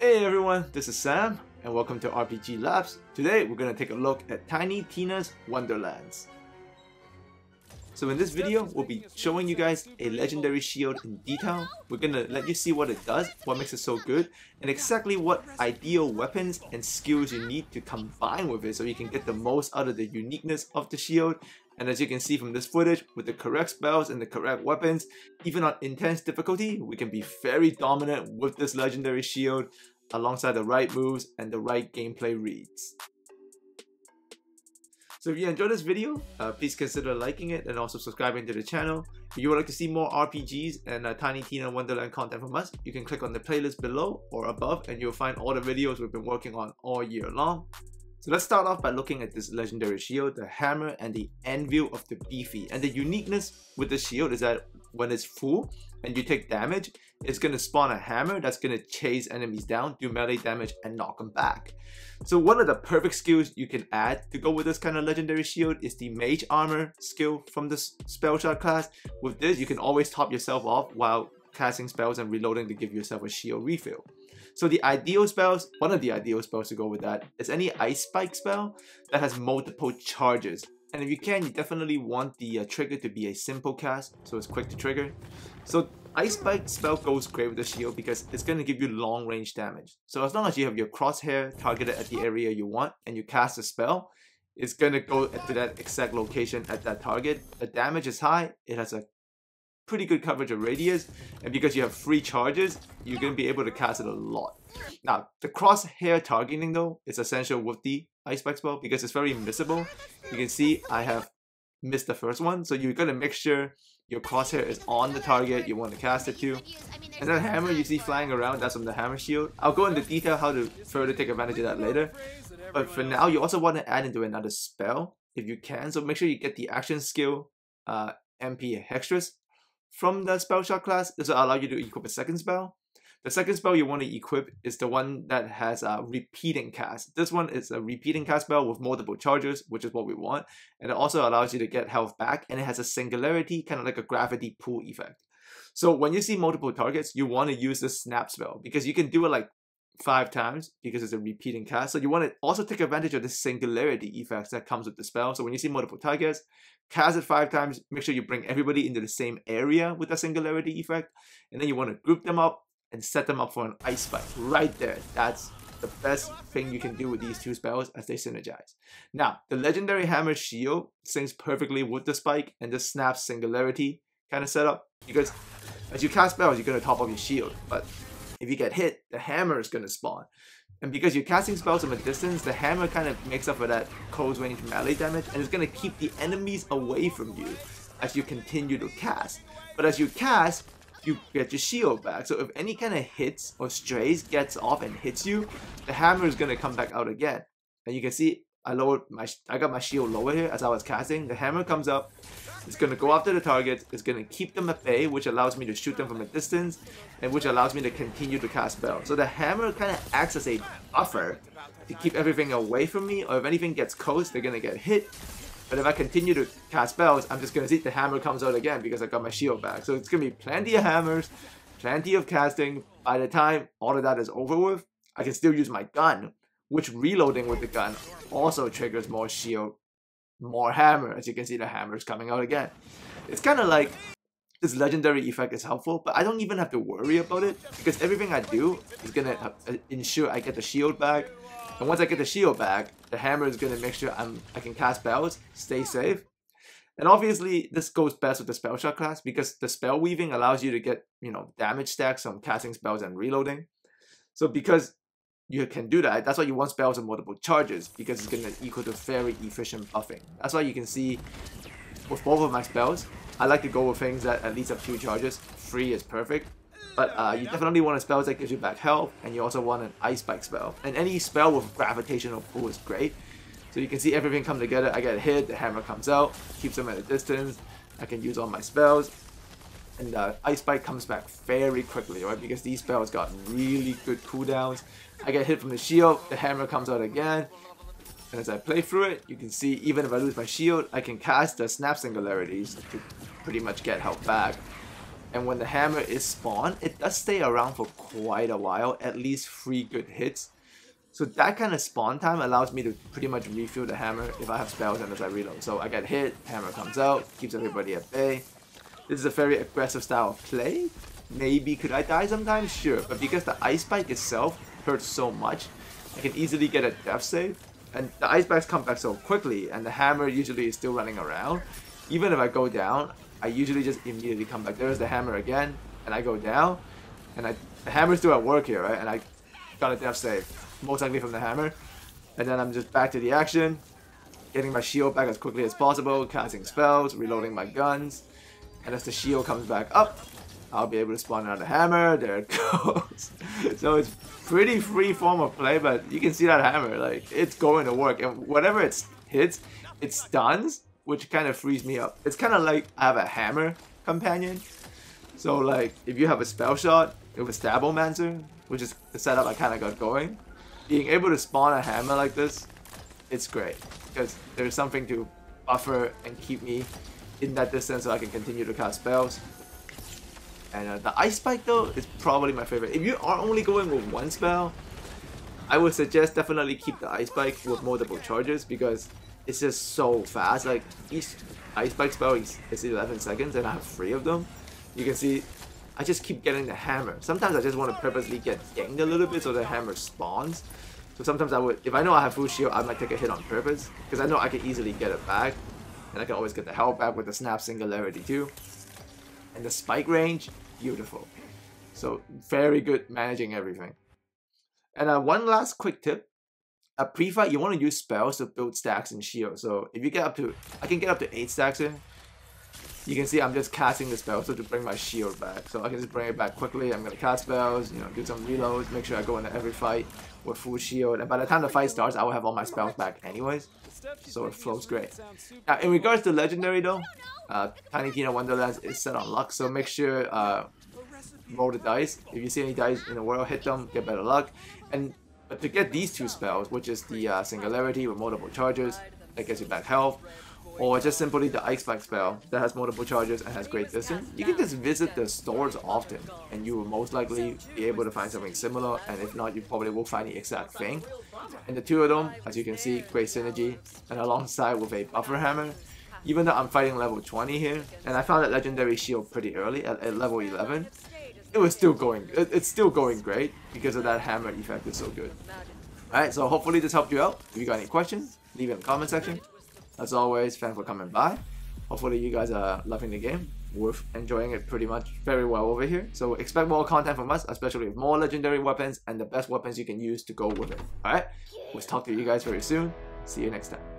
Hey everyone, this is Sam, and welcome to RPG Labs. Today we're going to take a look at Tiny Tina's Wonderlands. So in this video, we'll be showing you guys a legendary shield in detail. We're going to let you see what it does, what makes it so good, and exactly what ideal weapons and skills you need to combine with it so you can get the most out of the uniqueness of the shield and as you can see from this footage, with the correct spells and the correct weapons, even on intense difficulty, we can be very dominant with this legendary shield alongside the right moves and the right gameplay reads. So if you enjoyed this video, uh, please consider liking it and also subscribing to the channel. If you would like to see more RPGs and uh, Tiny Tina Wonderland content from us, you can click on the playlist below or above and you'll find all the videos we've been working on all year long. So let's start off by looking at this legendary shield, the hammer and the anvil of the beefy. And the uniqueness with the shield is that when it's full and you take damage, it's going to spawn a hammer that's going to chase enemies down, do melee damage and knock them back. So one of the perfect skills you can add to go with this kind of legendary shield is the mage armor skill from this Spellshot class. With this, you can always top yourself off while casting spells and reloading to give yourself a shield refill. So the ideal spells, one of the ideal spells to go with that is any Ice Spike spell that has multiple charges. And if you can, you definitely want the uh, trigger to be a simple cast, so it's quick to trigger. So Ice Spike spell goes great with the shield because it's going to give you long range damage. So as long as you have your crosshair targeted at the area you want and you cast a spell, it's going to go to that exact location at that target. The damage is high, it has a pretty good coverage of radius, and because you have free charges, you're going to be able to cast it a lot. Now, the crosshair targeting though is essential with the Ice Spike spell because it's very missable. You can see I have missed the first one, so you're going to make sure your crosshair is on the target you want to cast it to. And that hammer you see flying around, that's from the hammer shield. I'll go into detail how to further take advantage of that later. But for now, you also want to add into another spell if you can. So make sure you get the action skill uh, Ambi-Hextrous from the Spellshot class. This will allow you to equip a second spell. The second spell you want to equip is the one that has a repeating cast. This one is a repeating cast spell with multiple charges, which is what we want. And it also allows you to get health back and it has a singularity, kind of like a gravity pull effect. So when you see multiple targets, you want to use the snap spell because you can do it like five times because it's a repeating cast. So you want to also take advantage of the singularity effects that comes with the spell. So when you see multiple targets, cast it five times, make sure you bring everybody into the same area with the singularity effect. And then you want to group them up and set them up for an ice spike right there. That's the best thing you can do with these two spells as they synergize. Now, the legendary hammer shield syncs perfectly with the spike and the snap singularity kind of setup because as you cast spells, you're going to top up your shield, but if you get hit, the hammer is going to spawn. And because you're casting spells from a distance, the hammer kind of makes up for that close range melee damage and it's going to keep the enemies away from you as you continue to cast. But as you cast, you get your shield back. So if any kind of hits or strays gets off and hits you, the hammer is going to come back out again. And you can see I lowered my I got my shield lower here as I was casting. The hammer comes up, it's going to go after the target. It's going to keep them at bay, which allows me to shoot them from a distance, and which allows me to continue to cast spells. So the hammer kind of acts as a buffer to keep everything away from me, or if anything gets close, they're going to get hit. But if I continue to cast spells, I'm just going to see the hammer comes out again because I got my shield back. So it's going to be plenty of hammers, plenty of casting. By the time all of that is over with, I can still use my gun, which reloading with the gun also triggers more shield more hammer. As you can see, the hammer is coming out again. It's kind of like this legendary effect is helpful, but I don't even have to worry about it because everything I do is gonna uh, ensure I get the shield back. And once I get the shield back, the hammer is gonna make sure I'm I can cast spells, stay safe. And obviously, this goes best with the Spellshot class because the spell weaving allows you to get you know damage stacks on casting spells and reloading. So because you can do that. That's why you want spells with multiple charges, because it's going to equal to very efficient buffing. That's why you can see with both of my spells, I like to go with things that at least have two charges. Three is perfect. But uh, you definitely want a spell that gives you back health, and you also want an Ice Spike spell. And any spell with Gravitational Pull is great. So you can see everything come together. I get hit, the hammer comes out, keeps them at a distance. I can use all my spells. And uh, Ice Spike comes back very quickly, right? Because these spells got really good cooldowns. I get hit from the shield, the hammer comes out again. And as I play through it, you can see even if I lose my shield, I can cast the snap singularities to pretty much get health back. And when the hammer is spawned, it does stay around for quite a while, at least three good hits. So that kind of spawn time allows me to pretty much refill the hammer if I have spells and as I reload. So I get hit, hammer comes out, keeps everybody at bay. This is a very aggressive style of play. Maybe could I die sometimes? Sure, but because the ice spike itself hurts so much, I can easily get a death save. And the ice spikes come back so quickly, and the hammer usually is still running around. Even if I go down, I usually just immediately come back. There's the hammer again, and I go down, and I the hammer's still at work here, right? And I got a death save, most likely from the hammer. And then I'm just back to the action, getting my shield back as quickly as possible, casting spells, reloading my guns. And as the shield comes back up, I'll be able to spawn another hammer. There it goes. so it's pretty free form of play, but you can see that hammer, like it's going to work. And whatever it hits, it stuns, which kind of frees me up. It's kind of like I have a hammer companion. So like if you have a Spellshot with a Stabbomancer, which is the setup I kind of got going, being able to spawn a hammer like this, it's great because there's something to buffer and keep me in that distance so I can continue to cast spells. And uh, the Ice Spike though is probably my favorite. If you are only going with one spell, I would suggest definitely keep the Ice Spike with multiple charges because it's just so fast. Like each Ice Spike spell is, is 11 seconds and I have three of them. You can see I just keep getting the hammer. Sometimes I just want to purposely get dinged a little bit so the hammer spawns. So sometimes I would, if I know I have full shield, I might take a hit on purpose because I know I can easily get it back. And I can always get the health back with the snap singularity too. And the spike range, beautiful. So very good managing everything. And uh, one last quick tip. At pre-fight, you want to use spells to build stacks and shield. So if you get up to, I can get up to 8 stacks here. You can see I'm just casting the spell so to bring my shield back. So I can just bring it back quickly. I'm going to cast spells, you know, do some reloads, make sure I go into every fight with full shield. And by the time the fight starts, I will have all my spells back anyways so it flows great. Now, in regards to Legendary though, uh, Tiny Tina Wonderlands is set on luck, so make sure uh, roll the dice. If you see any dice in the world, hit them, get better luck. And but to get these two spells, which is the uh, Singularity with multiple charges, that gets you back health, or just simply the Ice Spike spell that has multiple charges and has great distance, you can just visit the stores often and you will most likely be able to find something similar and if not you probably will find the exact thing. And the two of them, as you can see, great synergy and alongside with a buffer hammer, even though I'm fighting level 20 here and I found that legendary shield pretty early at, at level 11, it was still going, it, it's still going great because of that hammer effect is so good. Alright, so hopefully this helped you out. If you got any questions, leave it in the comment section. As always, thanks for coming by. Hopefully you guys are loving the game. We're enjoying it pretty much very well over here. So expect more content from us, especially with more legendary weapons and the best weapons you can use to go with it. Alright? We'll talk to you guys very soon. See you next time.